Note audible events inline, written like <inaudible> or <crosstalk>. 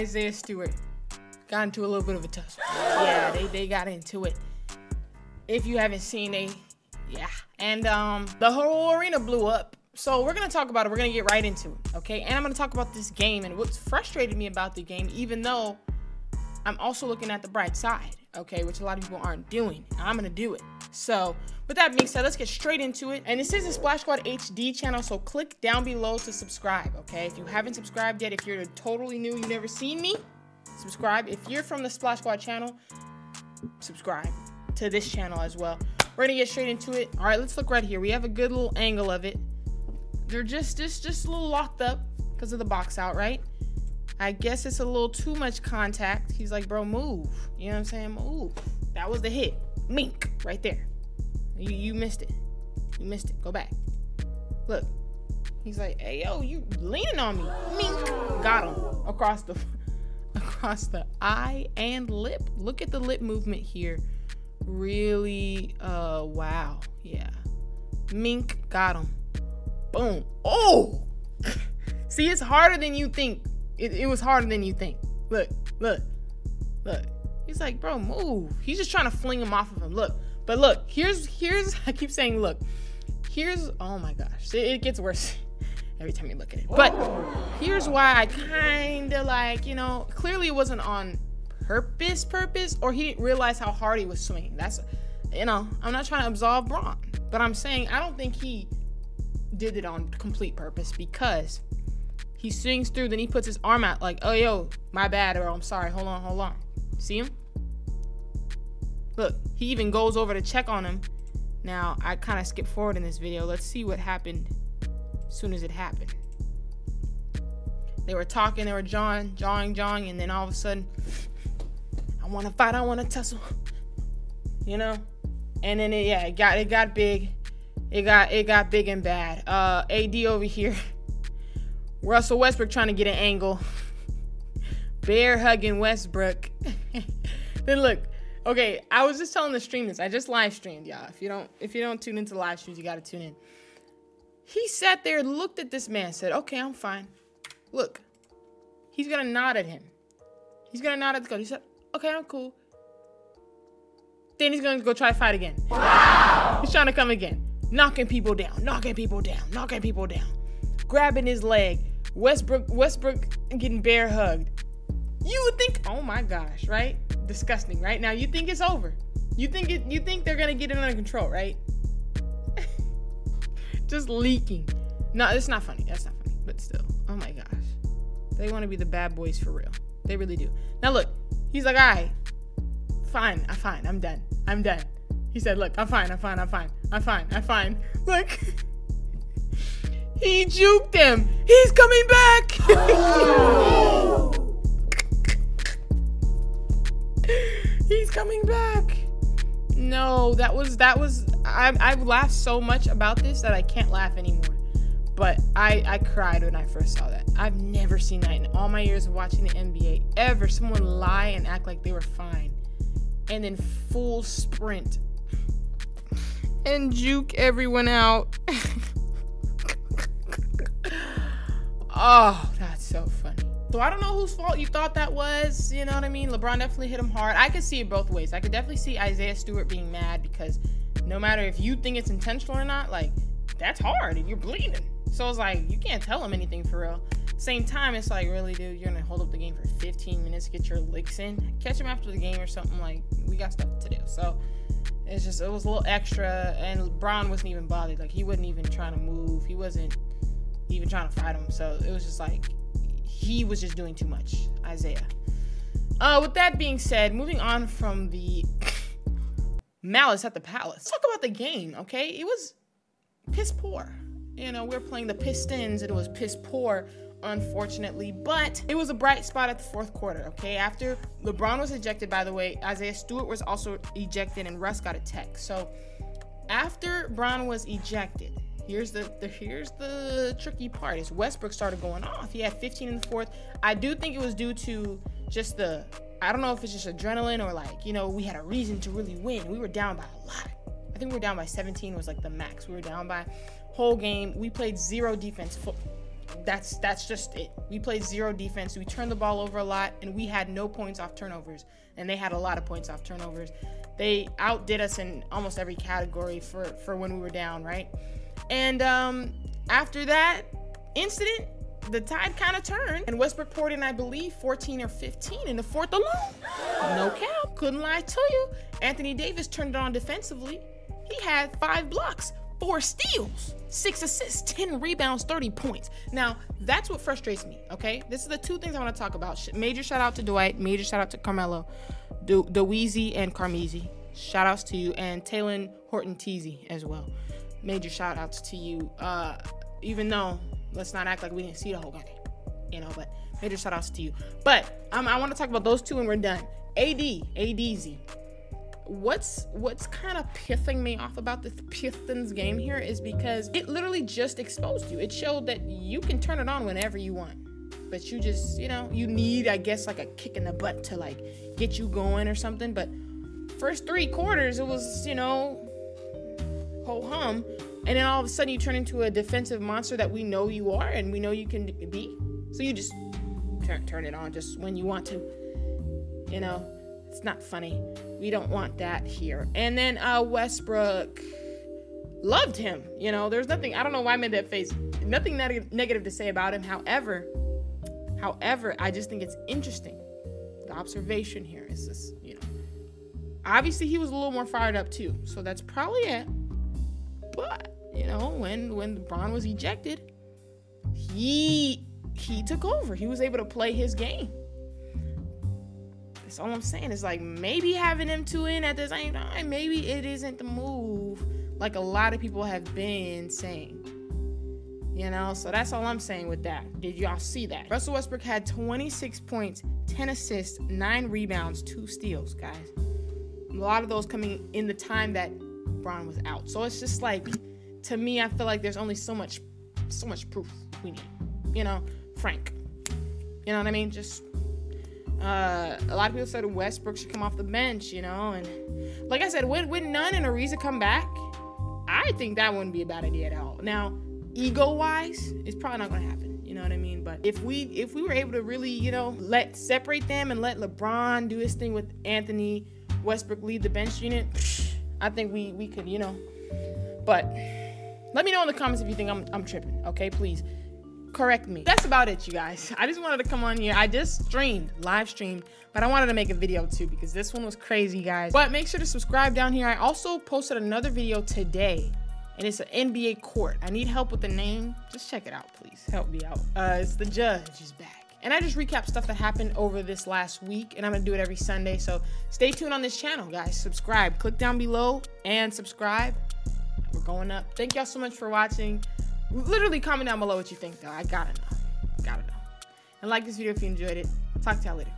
Isaiah Stewart got into a little bit of a tussle. Yeah, they, they got into it. If you haven't seen, they, yeah. And um, the whole arena blew up. So we're gonna talk about it. We're gonna get right into it, okay? And I'm gonna talk about this game and what's frustrated me about the game, even though I'm also looking at the bright side, okay, which a lot of people aren't doing. I'm gonna do it. So, with that being said, let's get straight into it. And this is the Splash Squad HD channel, so click down below to subscribe, okay? If you haven't subscribed yet, if you're totally new, you've never seen me, subscribe. If you're from the Splash Squad channel, subscribe to this channel as well. We're gonna get straight into it. All right, let's look right here. We have a good little angle of it. They're just, just, just a little locked up because of the box out, right? I guess it's a little too much contact. He's like, bro, move. You know what I'm saying? Move. That was the hit. Mink, right there. You, you missed it. You missed it. Go back. Look. He's like, hey, yo, you leaning on me. Mink. Got him. Across the <laughs> across the eye and lip. Look at the lip movement here. Really, uh, wow. Yeah. Mink got him. Boom. Oh! <laughs> See, it's harder than you think. It, it was harder than you think. Look, look, look. He's like, bro, move. He's just trying to fling him off of him. Look, but look, here's, here's, <laughs> I keep saying, look, here's, oh my gosh, it, it gets worse <laughs> every time you look at it. But here's why I kind of like, you know, clearly it wasn't on purpose, purpose, or he didn't realize how hard he was swinging. That's, you know, I'm not trying to absolve Bron, but I'm saying I don't think he did it on complete purpose because he swings through, then he puts his arm out like, oh, yo, my bad, or I'm sorry, hold on, hold on. See him? Look, he even goes over to check on him. Now, I kind of skipped forward in this video. Let's see what happened as soon as it happened. They were talking, they were jawing, jawing, jawing, and then all of a sudden, I want to fight, I want to tussle. You know? And then, it, yeah, it got, it got big. It got, it got big and bad. Uh, AD over here. <laughs> Russell Westbrook trying to get an angle. <laughs> Bear hugging Westbrook. <laughs> then look, okay, I was just telling the stream this. I just live streamed, y'all. If you don't if you don't tune into live streams, you gotta tune in. He sat there, looked at this man, said, Okay, I'm fine. Look. He's gonna nod at him. He's gonna nod at the coach. He said, Okay, I'm cool. Then he's gonna go try to fight again. Wow. He's trying to come again. Knocking people down, knocking people down, knocking people down. Grabbing his leg, Westbrook Westbrook getting bear hugged. You would think, oh my gosh, right? Disgusting, right? Now you think it's over. You think it you think they're gonna get it under control, right? <laughs> Just leaking. No, it's not funny. That's not funny. But still. Oh my gosh. They want to be the bad boys for real. They really do. Now look, he's like, alright. Fine, I'm fine. I'm done. I'm done. He said, look, I'm fine, I'm fine, I'm fine. I'm fine, I'm fine. <laughs> Look. <laughs> He juked him. He's coming back. That was that was I I've laughed so much about this that I can't laugh anymore. But I I cried when I first saw that. I've never seen that in all my years of watching the NBA ever. Someone lie and act like they were fine, and then full sprint and juke everyone out. <laughs> Oh, that's so I don't know whose fault you thought that was. You know what I mean? LeBron definitely hit him hard. I could see it both ways. I could definitely see Isaiah Stewart being mad because no matter if you think it's intentional or not, like that's hard and you're bleeding. So it's like you can't tell him anything for real. Same time, it's like really, dude, you're gonna hold up the game for 15 minutes, get your licks in, catch him after the game or something. Like we got stuff to do. So it's just it was a little extra, and Bron wasn't even bothered. Like he wasn't even trying to move. He wasn't even trying to fight him. So it was just like he was just doing too much, Isaiah. Uh, with that being said, moving on from the <coughs> malice at the palace, let's talk about the game. Okay, it was piss poor. You know, we are playing the Pistons, and it was piss poor unfortunately. But it was a bright spot at the fourth quarter, okay? After LeBron was ejected, by the way, Isaiah Stewart was also ejected and Russ got a tech. So after Bron was ejected, here's the, the here's the tricky part is Westbrook started going off. He had 15 in the fourth. I do think it was due to just the I don't know if it's just adrenaline or like, you know, we had a reason to really win. We were down by a lot. I think we were down by 17 was like the max. We were down by whole game. We played zero defense. that's that's just it. We played zero defense. We turned the ball over a lot, and we had no points off turnovers. And they had a lot of points off turnovers. They outdid us in almost every category for for when we were down, right? And um, after that incident, the tide kind of turned, and Westbrook poured in, I believe, 14 or 15 in the fourth alone. No cap, couldn't lie to you. Anthony Davis turned it on defensively. He had five blocks, four steals, six assists, 10 rebounds, 30 points. Now, that's what frustrates me, okay? This is the two things I want to talk about. Major shout out to Dwight, major shout out to Carmelo, Deweezy, and Carmezy. Shout outs to you, and Talen Horton Teasy as well. Major shout outs to you. Uh, even though, let's not act like we didn't see the whole game, you know, but major shout outs to you. But um, I want to talk about those two and we're done. AD, ADZ what's what's kind of pissing me off about this Pistons game here is because it literally just exposed you. It showed that you can turn it on whenever you want. But you just, you know, you need, I guess, like a kick in the butt to like get you going or something. But first three quarters, it was, you know, ho hum. And then all of a sudden you turn into a defensive monster that we know you are and we know you can be. So you just turn turn it on just when you want to. You know, it's not funny. We don't want that here. And then uh, Westbrook loved him. You know, there's nothing, I don't know why I made that face. Nothing neg- negative to say about him. However, however, I just think it's interesting. The observation here is this, you know, obviously he was a little more fired up too. So that's probably it. But, you know, when when LeBron was ejected, he he took over. He was able to play his game. That's all I'm saying. Is like maybe having them two in at the same time, maybe it isn't the move like a lot of people have been saying. You know, so that's all I'm saying with that. Did y'all see that? Russell Westbrook had 26 points, 10 assists, 9 rebounds, 2 steals, guys. A lot of those coming in the time that Bron was out. So it's just like to me, I feel like there's only so much so much proof we need. You know, Frank. You know what I mean? Just uh, a lot of people said Westbrook should come off the bench, you know, and like I said, when when Nunn and Ariza come back, I think that wouldn't be a bad idea at all. Now, ego wise, it's probably not gonna happen. You know what I mean? But if we if we were able to really, you know, let separate them and let LeBron do his thing with Anthony Westbrook lead the bench unit, I think we we could, you know. But let me know in the comments if you think I'm I'm tripping. Okay, please correct me. That's about it, you guys. I just wanted to come on here. I just streamed, live streamed, but I wanted to make a video too because this one was crazy, guys. But make sure to subscribe down here. I also posted another video today and it's an NBA court. I need help with the name. Just check it out, please. Help me out. Uh, it's the judge is back. And I just recap stuff that happened over this last week, and I'm gonna do it every Sunday. So stay tuned on this channel, guys. Subscribe. Click down below and subscribe. We're going up. Thank y'all so much for watching. Literally comment down below what you think, though. I gotta know. Gotta know. And like this video if you enjoyed it. Talk to y'all later.